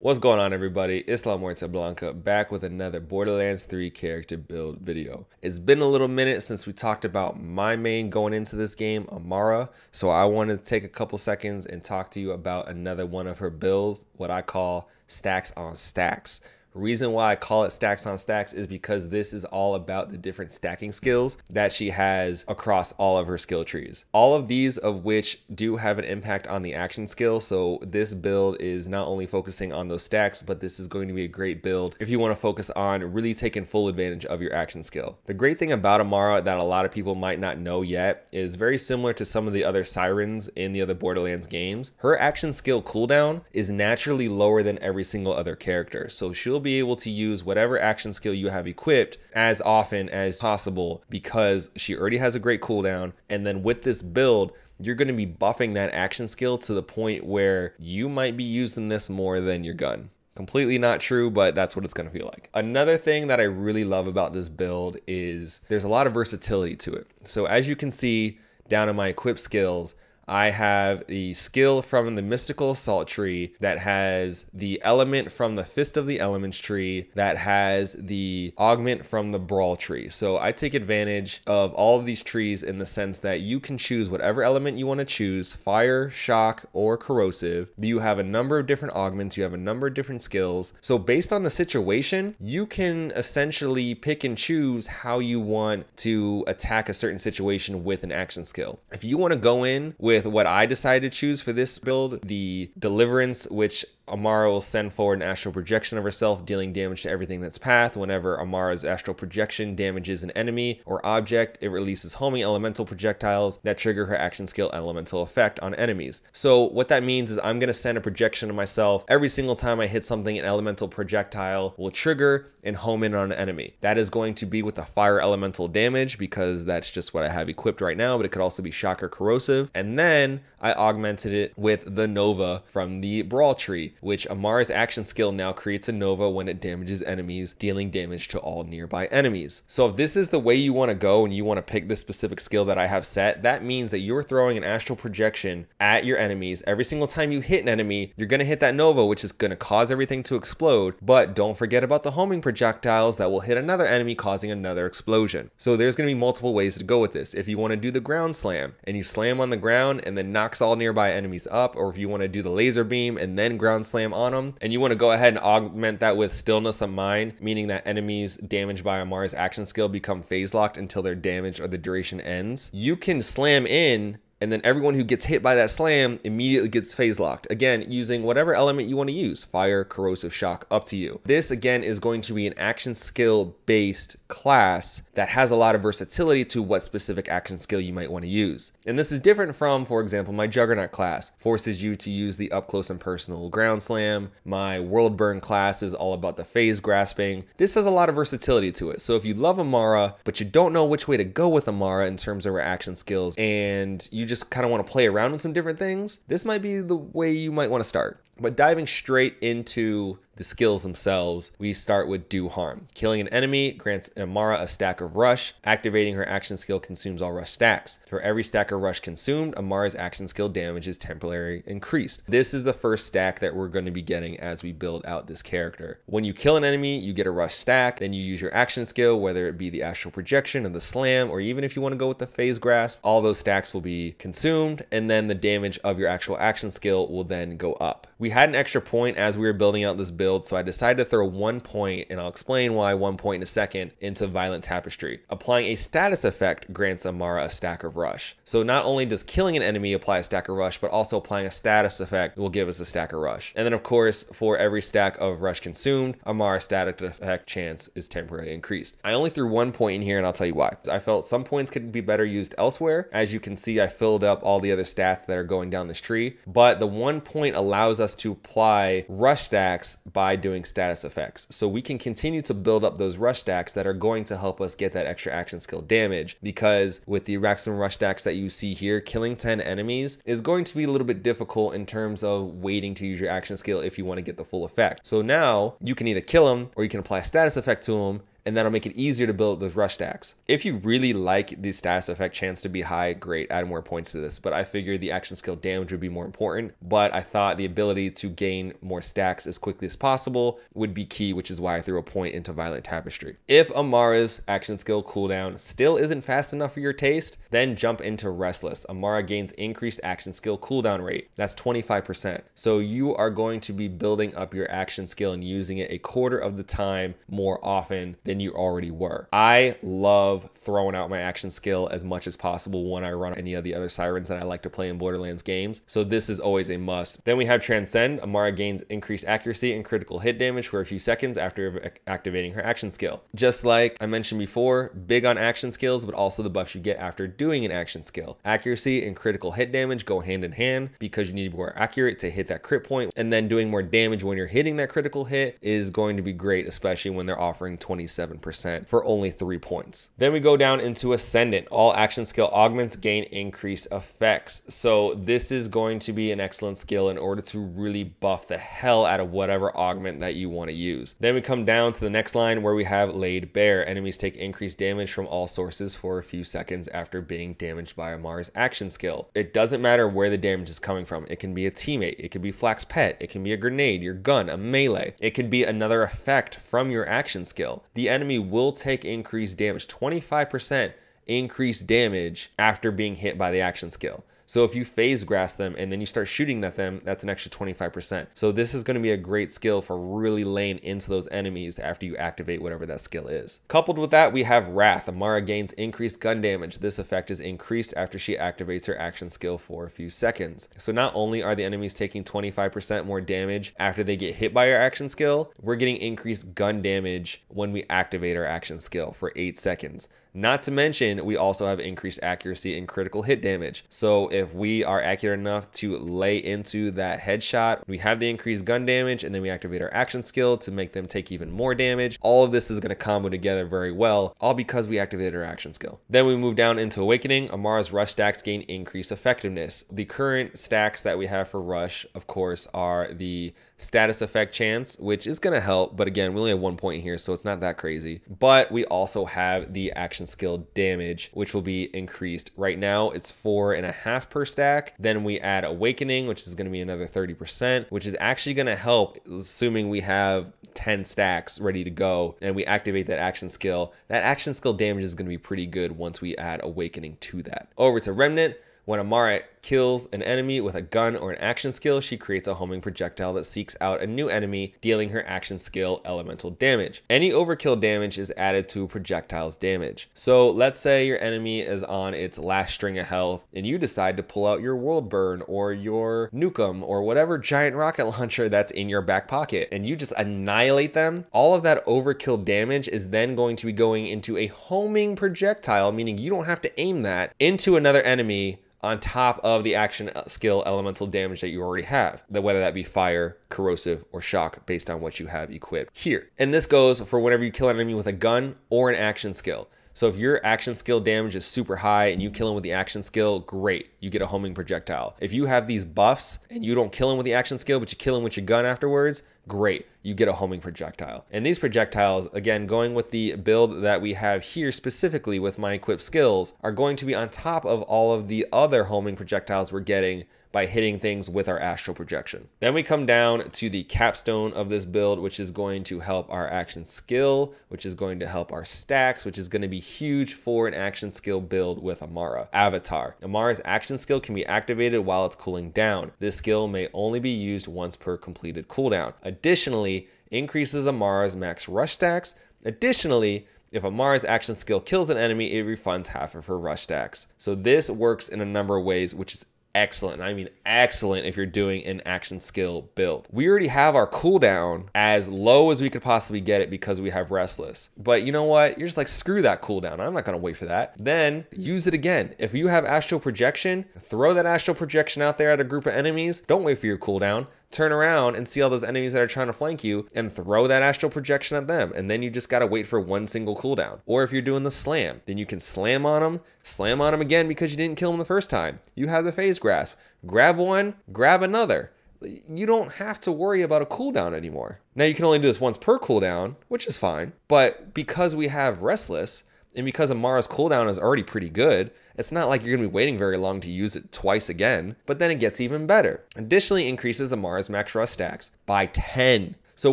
What's going on everybody? Muerte Blanca back with another Borderlands 3 character build video. It's been a little minute since we talked about my main going into this game, Amara, so I wanted to take a couple seconds and talk to you about another one of her builds, what I call stacks on stacks. Reason why I call it stacks on stacks is because this is all about the different stacking skills that she has across all of her skill trees. All of these of which do have an impact on the action skill. So this build is not only focusing on those stacks, but this is going to be a great build if you want to focus on really taking full advantage of your action skill. The great thing about Amara that a lot of people might not know yet is very similar to some of the other sirens in the other Borderlands games. Her action skill cooldown is naturally lower than every single other character. So she'll be able to use whatever action skill you have equipped as often as possible because she already has a great cooldown. And then with this build, you're going to be buffing that action skill to the point where you might be using this more than your gun. Completely not true, but that's what it's going to feel like. Another thing that I really love about this build is there's a lot of versatility to it. So as you can see down in my equip skills, I have the skill from the Mystical Assault tree that has the element from the Fist of the Elements tree that has the augment from the Brawl tree. So I take advantage of all of these trees in the sense that you can choose whatever element you want to choose fire, shock, or corrosive. You have a number of different augments, you have a number of different skills. So based on the situation, you can essentially pick and choose how you want to attack a certain situation with an action skill. If you want to go in with with what I decided to choose for this build, the Deliverance, which Amara will send forward an astral projection of herself, dealing damage to everything that's path. Whenever Amara's astral projection damages an enemy or object, it releases homing elemental projectiles that trigger her action skill elemental effect on enemies. So what that means is I'm going to send a projection of myself every single time I hit something, an elemental projectile will trigger and home in on an enemy. That is going to be with a fire elemental damage because that's just what I have equipped right now, but it could also be shock or corrosive. And then I augmented it with the Nova from the Brawl tree which Amara's action skill now creates a Nova when it damages enemies, dealing damage to all nearby enemies. So if this is the way you want to go and you want to pick this specific skill that I have set, that means that you're throwing an astral projection at your enemies. Every single time you hit an enemy, you're going to hit that Nova, which is going to cause everything to explode. But don't forget about the homing projectiles that will hit another enemy, causing another explosion. So there's going to be multiple ways to go with this. If you want to do the ground slam and you slam on the ground and then knocks all nearby enemies up, or if you want to do the laser beam and then ground slam on them, and you want to go ahead and augment that with stillness of mind, meaning that enemies damaged by Amara's action skill become phase locked until their damage or the duration ends, you can slam in and then everyone who gets hit by that slam immediately gets phase locked. Again, using whatever element you want to use, fire, corrosive shock, up to you. This again is going to be an action skill based class that has a lot of versatility to what specific action skill you might want to use. And this is different from, for example, my Juggernaut class forces you to use the up close and personal ground slam. My World Burn class is all about the phase grasping. This has a lot of versatility to it. So if you love Amara, but you don't know which way to go with Amara in terms of her action skills, and you just kind of want to play around with some different things, this might be the way you might want to start. But diving straight into the skills themselves, we start with do harm. Killing an enemy grants Amara a stack of rush. Activating her action skill consumes all rush stacks. For every stack of rush consumed, Amara's action skill damage is temporarily increased. This is the first stack that we're going to be getting as we build out this character. When you kill an enemy, you get a rush stack, then you use your action skill, whether it be the astral projection or the slam, or even if you want to go with the phase grasp, all those stacks will be consumed, and then the damage of your actual action skill will then go up. We had an extra point as we were building out this build build, so I decided to throw one point, and I'll explain why one point in a second, into Violent Tapestry. Applying a status effect grants Amara a stack of Rush. So not only does killing an enemy apply a stack of Rush, but also applying a status effect will give us a stack of Rush. And then of course, for every stack of Rush consumed, Amara's static effect chance is temporarily increased. I only threw one point in here, and I'll tell you why. I felt some points could be better used elsewhere. As you can see, I filled up all the other stats that are going down this tree, but the one point allows us to apply rush stacks by doing status effects. So we can continue to build up those rush stacks that are going to help us get that extra action skill damage because with the maximum rush stacks that you see here, killing 10 enemies is going to be a little bit difficult in terms of waiting to use your action skill if you want to get the full effect. So now you can either kill them or you can apply a status effect to them and that'll make it easier to build those rush stacks. If you really like the status effect chance to be high, great, add more points to this. But I figured the action skill damage would be more important. But I thought the ability to gain more stacks as quickly as possible would be key, which is why I threw a point into Violent Tapestry. If Amara's action skill cooldown still isn't fast enough for your taste, then jump into Restless. Amara gains increased action skill cooldown rate. That's 25%. So you are going to be building up your action skill and using it a quarter of the time more often than than you already were. I love throwing out my action skill as much as possible when I run any of the other sirens that I like to play in Borderlands games. So this is always a must. Then we have Transcend. Amara gains increased accuracy and critical hit damage for a few seconds after activating her action skill. Just like I mentioned before, big on action skills, but also the buffs you get after doing an action skill. Accuracy and critical hit damage go hand in hand because you need to be more accurate to hit that crit point, and then doing more damage when you're hitting that critical hit is going to be great, especially when they're offering 27% for only three points. Then we go down into Ascendant. All action skill augments gain increased effects. So this is going to be an excellent skill in order to really buff the hell out of whatever augment that you want to use. Then we come down to the next line where we have Laid Bare. Enemies take increased damage from all sources for a few seconds after being damaged by Amara's action skill. It doesn't matter where the damage is coming from. It can be a teammate, it can be FL4K's Pet, it can be a grenade, your gun, a melee. It can be another effect from your action skill. The enemy will take increased damage, 25 25% increased damage after being hit by the action skill. So if you phase grasp them and then you start shooting at them, that's an extra 25%. So this is going to be a great skill for really laying into those enemies after you activate whatever that skill is. Coupled with that, we have Wrath. Amara gains increased gun damage. This effect is increased after she activates her action skill for a few seconds. So not only are the enemies taking 25% more damage after they get hit by our action skill, we're getting increased gun damage when we activate our action skill for 8 seconds. Not to mention, we also have increased accuracy and critical hit damage. So if we are accurate enough to lay into that headshot, we have the increased gun damage and then we activate our action skill to make them take even more damage. All of this is going to combo together very well, all because we activated our action skill. Then we move down into Awakening. Amara's rush stacks gain increased effectiveness. The current stacks that we have for rush, of course, are the status effect chance, which is going to help. But again, we only have one point here, so it's not that crazy. But we also have the action skill damage, which will be increased. Right now, it's four and a half per stack. Then we add awakening, which is going to be another 30%, which is actually going to help, assuming we have 10 stacks ready to go and we activate that action skill. That action skill damage is going to be pretty good once we add awakening to that. Over to remnant. When Amara kills an enemy with a gun or an action skill, she creates a homing projectile that seeks out a new enemy, dealing her action skill elemental damage. Any overkill damage is added to projectile's damage. So let's say your enemy is on its last string of health and you decide to pull out your world burn or your nukem or whatever giant rocket launcher that's in your back pocket and you just annihilate them. All of that overkill damage is then going to be going into a homing projectile, meaning you don't have to aim that into another enemy on top of the action uh, skill elemental damage that you already have, whether that be fire, corrosive, or shock based on what you have equipped here. And this goes for whenever you kill an enemy with a gun or an action skill. So if your action skill damage is super high and you kill him with the action skill, great, you get a homing projectile. If you have these buffs and you don't kill him with the action skill, but you kill him with your gun afterwards, great, you get a homing projectile. And these projectiles, again, going with the build that we have here specifically with my equipped skills, are going to be on top of all of the other homing projectiles we're getting by hitting things with our astral projection. Then we come down to the capstone of this build, which is going to help our action skill, which is going to help our stacks, which is going to be huge for an action skill build with Amara. Avatar. Amara's action skill can be activated while it's cooling down. This skill may only be used once per completed cooldown. Additionally, increases Amara's max rush stacks. Additionally, if Amara's action skill kills an enemy, it refunds half of her rush stacks. So this works in a number of ways, which is excellent. I mean, excellent if you're doing an action skill build. We already have our cooldown as low as we could possibly get it because we have Restless. But you know what? You're just like, screw that cooldown. I'm not going to wait for that. Then use it again. If you have Astral Projection, throw that Astral Projection out there at a group of enemies. Don't wait for your cooldown turn around and see all those enemies that are trying to flank you and throw that astral projection at them. And then you just got to wait for one single cooldown. Or if you're doing the slam, then you can slam on them, slam on them again because you didn't kill them the first time. You have the phase grasp. Grab one, grab another you don't have to worry about a cooldown anymore. Now you can only do this once per cooldown, which is fine. But because we have Restless, and because Amara's cooldown is already pretty good, it's not like you're going to be waiting very long to use it twice again, but then it gets even better. Additionally, increases Amara's max rush stacks by 10. So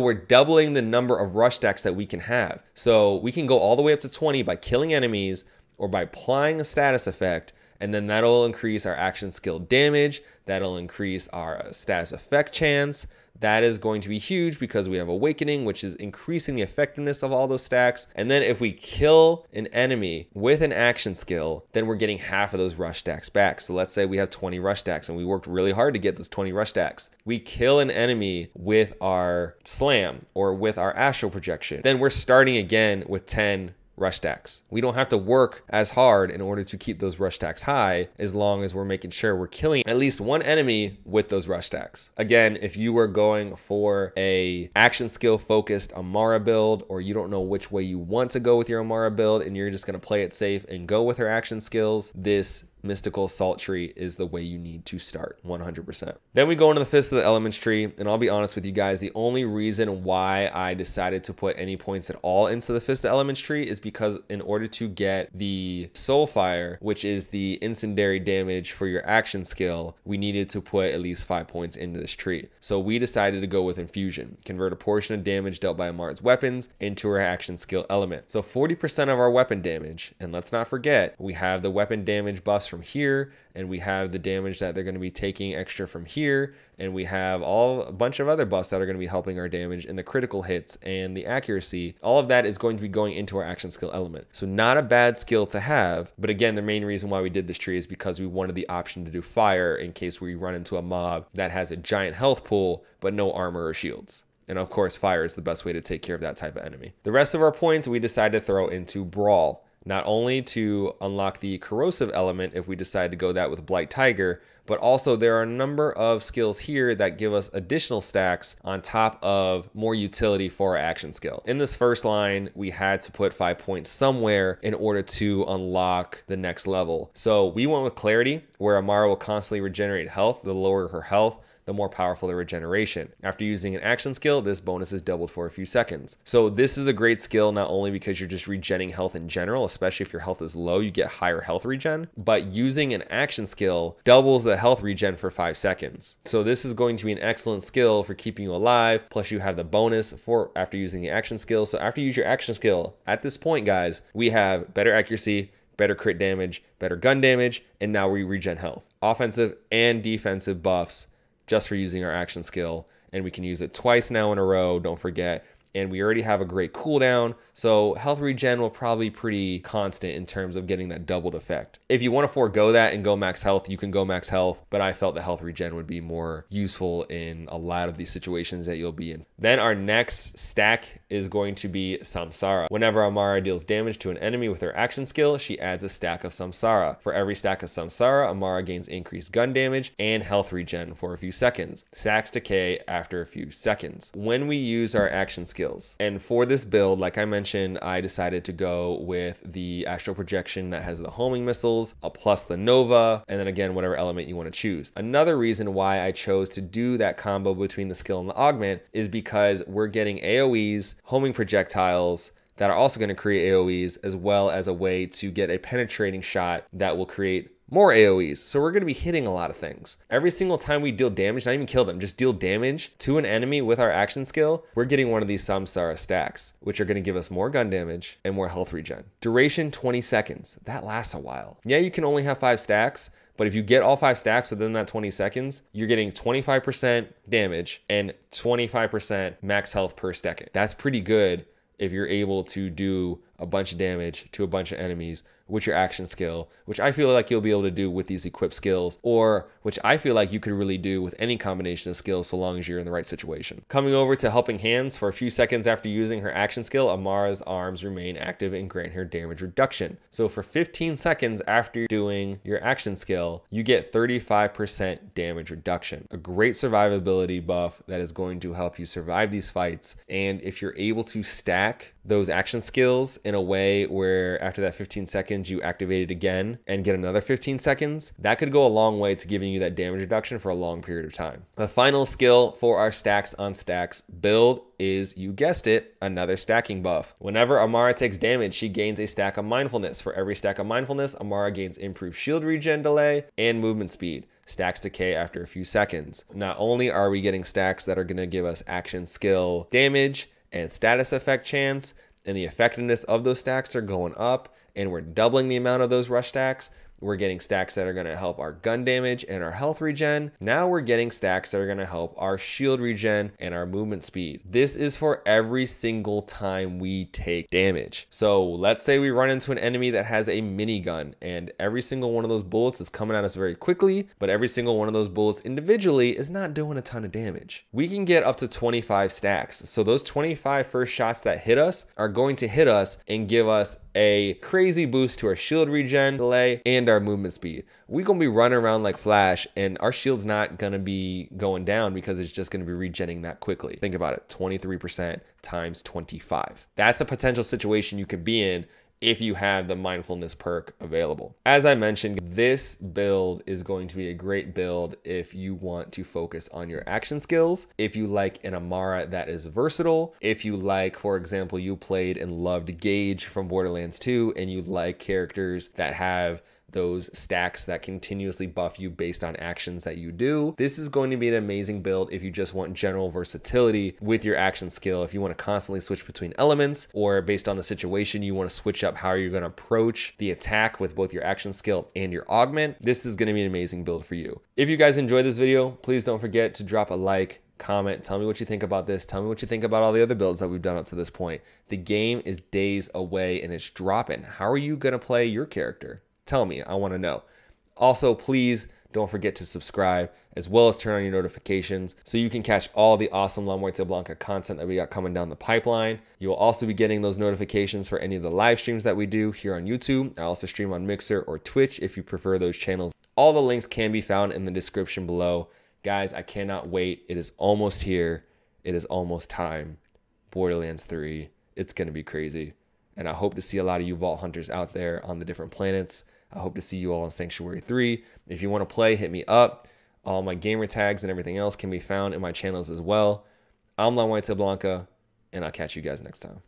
we're doubling the number of rush stacks that we can have. So we can go all the way up to 20 by killing enemies or by applying a status effect and then that'll increase our action skill damage. That'll increase our uh, status effect chance. That is going to be huge because we have Awakening, which is increasing the effectiveness of all those stacks. And then if we kill an enemy with an action skill, then we're getting half of those rush stacks back. So let's say we have 20 rush stacks and we worked really hard to get those 20 rush stacks. We kill an enemy with our slam or with our astral projection. Then we're starting again with 10 rush stacks. We don't have to work as hard in order to keep those rush stacks high as long as we're making sure we're killing at least one enemy with those rush stacks. Again, if you were going for a action skill focused Amara build or you don't know which way you want to go with your Amara build and you're just going to play it safe and go with her action skills, this mystical assault tree is the way you need to start 100%. Then we go into the Fist of the Elements tree, and I'll be honest with you guys, the only reason why I decided to put any points at all into the Fist of Elements tree is because in order to get the Soul Fire, which is the incendiary damage for your action skill, we needed to put at least five points into this tree. So we decided to go with Infusion, convert a portion of damage dealt by Amara's weapons into her action skill element. So 40% of our weapon damage, and let's not forget, we have the weapon damage buffs from here, and we have the damage that they're going to be taking extra from here, and we have all a bunch of other buffs that are going to be helping our damage and the critical hits and the accuracy. All of that is going to be going into our action skill element. So not a bad skill to have, but again, the main reason why we did this tree is because we wanted the option to do fire in case we run into a mob that has a giant health pool but no armor or shields. And of course, fire is the best way to take care of that type of enemy. The rest of our points we decided to throw into Brawl not only to unlock the corrosive element if we decide to go that with Blight Tiger, but also there are a number of skills here that give us additional stacks on top of more utility for our action skill. In this first line, we had to put five points somewhere in order to unlock the next level. So we went with Clarity, where Amara will constantly regenerate health, the lower her health, the more powerful the regeneration. After using an action skill, this bonus is doubled for a few seconds. So this is a great skill not only because you're just regenning health in general, especially if your health is low, you get higher health regen, but using an action skill doubles the health regen for five seconds. So this is going to be an excellent skill for keeping you alive, plus you have the bonus for after using the action skill. So after you use your action skill, at this point, guys, we have better accuracy, better crit damage, better gun damage, and now we regen health. Offensive and defensive buffs just for using our action skill. And we can use it twice now in a row, don't forget and we already have a great cooldown. So health regen will probably be pretty constant in terms of getting that doubled effect. If you want to forego that and go max health, you can go max health, but I felt the health regen would be more useful in a lot of these situations that you'll be in. Then our next stack is going to be Samsara. Whenever Amara deals damage to an enemy with her action skill, she adds a stack of Samsara. For every stack of Samsara, Amara gains increased gun damage and health regen for a few seconds. Stacks decay after a few seconds. When we use our action skill, skills. And for this build, like I mentioned, I decided to go with the astral projection that has the homing missiles, a plus the Nova, and then again, whatever element you want to choose. Another reason why I chose to do that combo between the skill and the augment is because we're getting AoEs, homing projectiles, that are also going to create AoEs, as well as a way to get a penetrating shot that will create more AoEs. So we're going to be hitting a lot of things. Every single time we deal damage, not even kill them, just deal damage to an enemy with our action skill, we're getting one of these Samsara stacks, which are going to give us more gun damage and more health regen. Duration 20 seconds. That lasts a while. Yeah, you can only have five stacks, but if you get all five stacks within that 20 seconds, you're getting 25% damage and 25% max health per second. That's pretty good if you're able to do a bunch of damage to a bunch of enemies with your action skill, which I feel like you'll be able to do with these equipped skills, or which I feel like you could really do with any combination of skills so long as you're in the right situation. Coming over to helping hands, for a few seconds after using her action skill, Amara's arms remain active and grant her damage reduction. So for 15 seconds after doing your action skill, you get 35% damage reduction. A great survivability buff that is going to help you survive these fights. And if you're able to stack those action skills in a way where after that 15 seconds, you activate it again and get another 15 seconds, that could go a long way to giving you that damage reduction for a long period of time. The final skill for our stacks on stacks build is, you guessed it, another stacking buff. Whenever Amara takes damage, she gains a stack of mindfulness. For every stack of mindfulness, Amara gains improved shield regen delay and movement speed. Stacks decay after a few seconds. Not only are we getting stacks that are going to give us action skill damage and status effect chance, and the effectiveness of those stacks are going up, and we're doubling the amount of those rush stacks, we're getting stacks that are going to help our gun damage and our health regen. Now we're getting stacks that are going to help our shield regen and our movement speed. This is for every single time we take damage. So let's say we run into an enemy that has a minigun and every single one of those bullets is coming at us very quickly, but every single one of those bullets individually is not doing a ton of damage. We can get up to 25 stacks. So those 25 first shots that hit us are going to hit us and give us a crazy boost to our shield regen delay and our movement speed. we gonna be running around like Flash and our shield's not gonna be going down because it's just gonna be regenning that quickly. Think about it, 23% times 25. That's a potential situation you could be in if you have the mindfulness perk available. As I mentioned, this build is going to be a great build if you want to focus on your action skills, if you like an Amara that is versatile, if you like, for example, you played and loved Gaige from Borderlands 2 and you like characters that have those stacks that continuously buff you based on actions that you do. This is going to be an amazing build if you just want general versatility with your action skill. If you want to constantly switch between elements or based on the situation, you want to switch up how you're going to approach the attack with both your action skill and your augment, this is going to be an amazing build for you. If you guys enjoyed this video, please don't forget to drop a like, comment, tell me what you think about this. Tell me what you think about all the other builds that we've done up to this point. The game is days away and it's dropping. How are you going to play your character? Tell me, I want to know. Also, please don't forget to subscribe as well as turn on your notifications so you can catch all the awesome La Muerte Blanca content that we got coming down the pipeline. You will also be getting those notifications for any of the live streams that we do here on YouTube. I also stream on Mixer or Twitch if you prefer those channels. All the links can be found in the description below. Guys, I cannot wait. It is almost here. It is almost time. Borderlands 3. It's going to be crazy. And I hope to see a lot of you Vault Hunters out there on the different planets. I hope to see you all in Sanctuary 3. If you want to play, hit me up. All my gamer tags and everything else can be found in my channels as well. I'm La Blanca, and I'll catch you guys next time.